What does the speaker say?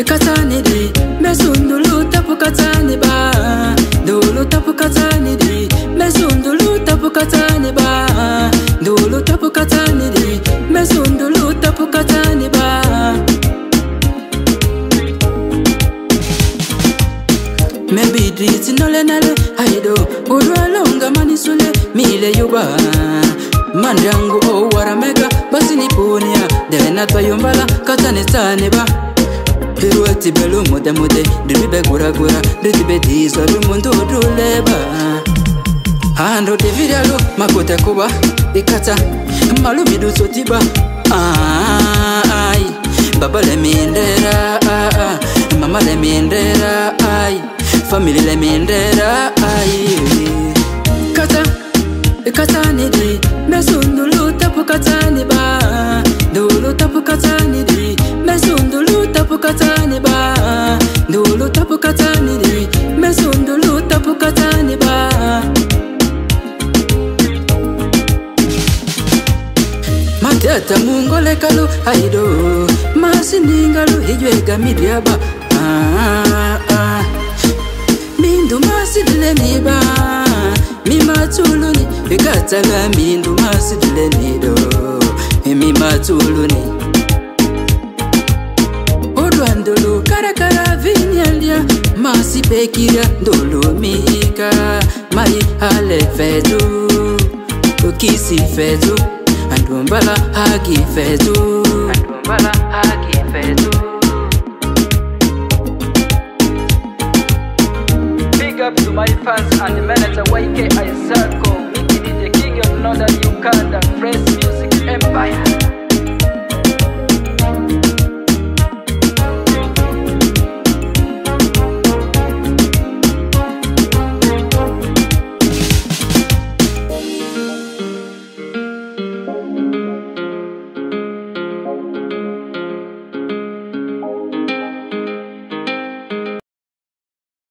katsanide mesundulu tapu katsani ba ndulu tapu katsanide mesundulu tapu katsani ba ndulu tapu katsanide mesundulu tapu katsani ba mebidri tsinole nale aido ulwalonga manisule mile yuba mandrangu owara mega basinipunia denatwa yombala katsanitsani ba iruetibelumudemude ndiribegulagula ndizibedhiza lumundu oduleba handu divilyalu makute kuba ikata malumiduso tiba ai baba lemindera mama lemindera ai famili lemindera ai tapukatani ba ndulu tapukatanili mesu ndulu tapukatani ba mateta mungolekalu aido masiningalu hijwega midyaba mindu masidileniba mimatsuluni ikatsala mindu masidileni do mimatsuluni masipekia dolomika mai alefedu ukisifedu andumbala hakifedu andumbala hakifedu Big up to my fans and manager YK